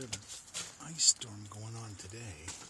bit of an ice storm going on today.